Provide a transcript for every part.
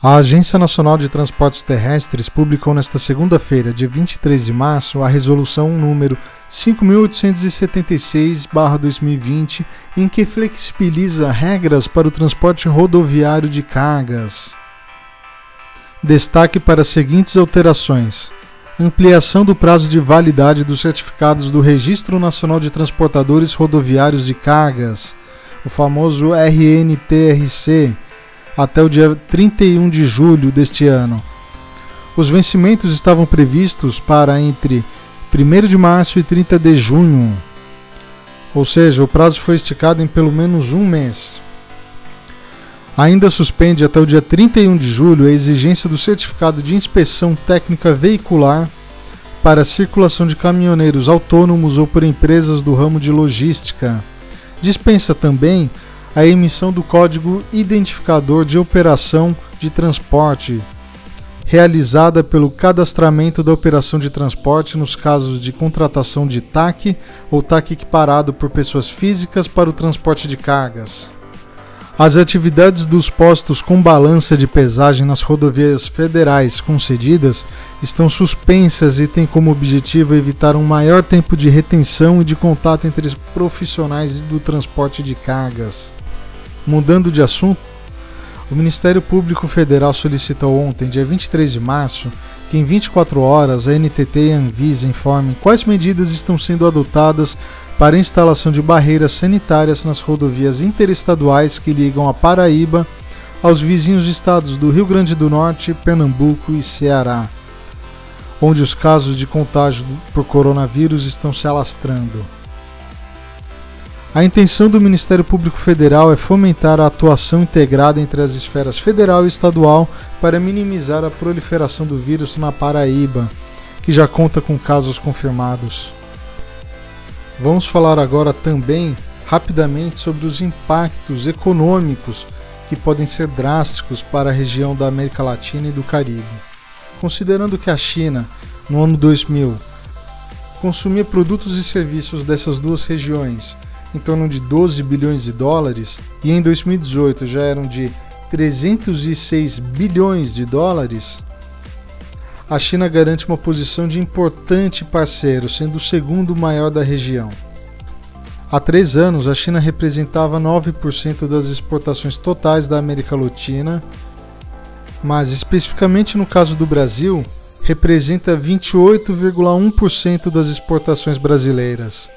A Agência Nacional de Transportes Terrestres publicou nesta segunda-feira, dia 23 de março, a resolução número 5876/2020, em que flexibiliza regras para o transporte rodoviário de cargas. Destaque para as seguintes alterações: ampliação do prazo de validade dos certificados do Registro Nacional de Transportadores Rodoviários de Cargas, o famoso RNTRC até o dia 31 de julho deste ano. Os vencimentos estavam previstos para entre 1 de março e 30 de junho, ou seja, o prazo foi esticado em pelo menos um mês. Ainda suspende até o dia 31 de julho a exigência do certificado de inspeção técnica veicular para a circulação de caminhoneiros autônomos ou por empresas do ramo de logística. Dispensa também a emissão do código identificador de operação de transporte, realizada pelo cadastramento da operação de transporte nos casos de contratação de TAC ou TAC equiparado por pessoas físicas para o transporte de cargas. As atividades dos postos com balança de pesagem nas rodovias federais concedidas estão suspensas e têm como objetivo evitar um maior tempo de retenção e de contato entre os profissionais do transporte de cargas. Mudando de assunto, o Ministério Público Federal solicitou ontem, dia 23 de março, que em 24 horas a NTT e a Anvisa informem quais medidas estão sendo adotadas para a instalação de barreiras sanitárias nas rodovias interestaduais que ligam a Paraíba aos vizinhos estados do Rio Grande do Norte, Pernambuco e Ceará, onde os casos de contágio por coronavírus estão se alastrando. A intenção do Ministério Público Federal é fomentar a atuação integrada entre as esferas federal e estadual para minimizar a proliferação do vírus na Paraíba, que já conta com casos confirmados. Vamos falar agora também rapidamente sobre os impactos econômicos que podem ser drásticos para a região da América Latina e do Caribe. Considerando que a China, no ano 2000, consumia produtos e serviços dessas duas regiões em torno de 12 bilhões de dólares e em 2018 já eram de 306 bilhões de dólares, a China garante uma posição de importante parceiro, sendo o segundo maior da região. Há três anos, a China representava 9% das exportações totais da América Latina, mas especificamente no caso do Brasil, representa 28,1% das exportações brasileiras.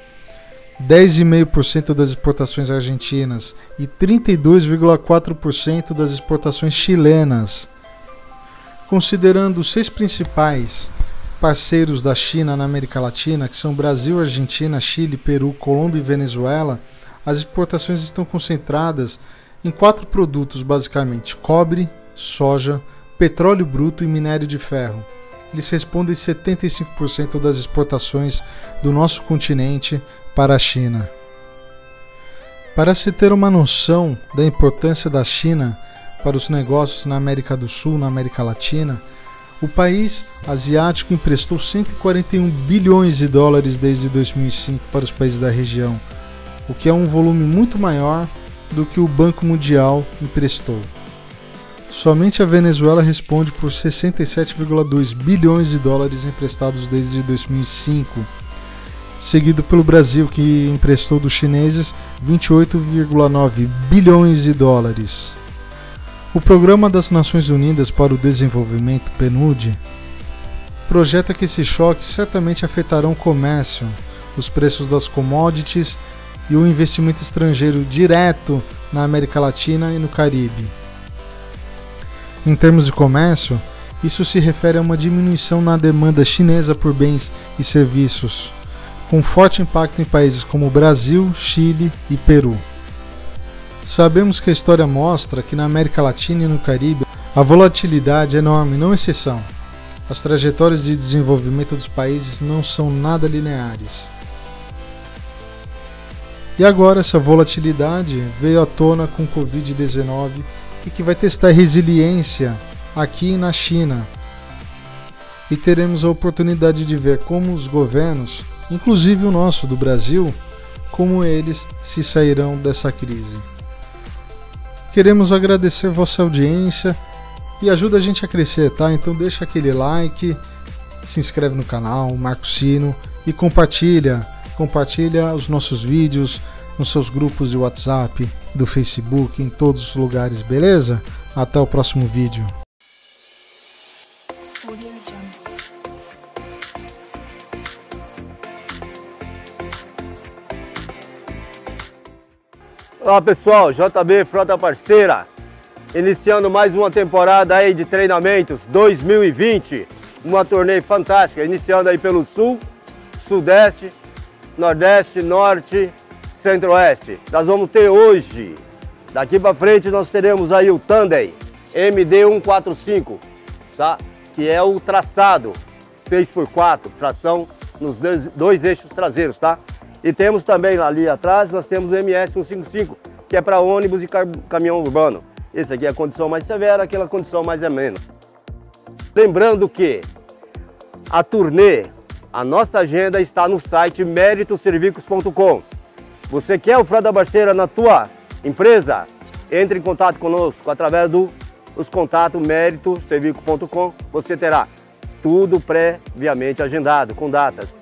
10,5% das exportações argentinas e 32,4% das exportações chilenas. Considerando os seis principais parceiros da China na América Latina, que são Brasil, Argentina, Chile, Peru, Colômbia e Venezuela, as exportações estão concentradas em quatro produtos basicamente: cobre, soja, petróleo bruto e minério de ferro. Eles respondem 75% das exportações do nosso continente para a China. Para se ter uma noção da importância da China para os negócios na América do Sul, na América Latina, o país asiático emprestou 141 bilhões de dólares desde 2005 para os países da região, o que é um volume muito maior do que o Banco Mundial emprestou. Somente a Venezuela responde por 67,2 bilhões de dólares emprestados desde 2005 seguido pelo Brasil, que emprestou dos chineses 28,9 bilhões de dólares. O Programa das Nações Unidas para o Desenvolvimento, PNUD, projeta que esse choque certamente afetará o comércio, os preços das commodities e o investimento estrangeiro direto na América Latina e no Caribe. Em termos de comércio, isso se refere a uma diminuição na demanda chinesa por bens e serviços com forte impacto em países como Brasil, Chile e Peru. Sabemos que a história mostra que na América Latina e no Caribe a volatilidade é enorme, não exceção. As trajetórias de desenvolvimento dos países não são nada lineares. E agora essa volatilidade veio à tona com o Covid-19 e que vai testar resiliência aqui na China. E teremos a oportunidade de ver como os governos inclusive o nosso do Brasil, como eles se sairão dessa crise. Queremos agradecer vossa audiência e ajuda a gente a crescer, tá? Então deixa aquele like, se inscreve no canal, marca o sino e compartilha, compartilha os nossos vídeos nos seus grupos de WhatsApp, do Facebook, em todos os lugares, beleza? Até o próximo vídeo. Olá pessoal, JB Frota Parceira, iniciando mais uma temporada aí de treinamentos 2020, uma turnê fantástica, iniciando aí pelo Sul, Sudeste, Nordeste, Norte, Centro-Oeste. Nós vamos ter hoje, daqui para frente nós teremos aí o Tandem MD145, tá? que é o traçado 6x4, tração nos dois eixos traseiros, tá? E temos também ali atrás, nós temos o MS155, que é para ônibus e caminhão urbano. Esse aqui é a condição mais severa, aquela condição mais amena. Lembrando que a turnê, a nossa agenda está no site meritoservicos.com. Você quer o Frota Barceira na tua empresa? Entre em contato conosco através do os contatos meritoservico.com. Você terá tudo previamente agendado, com datas.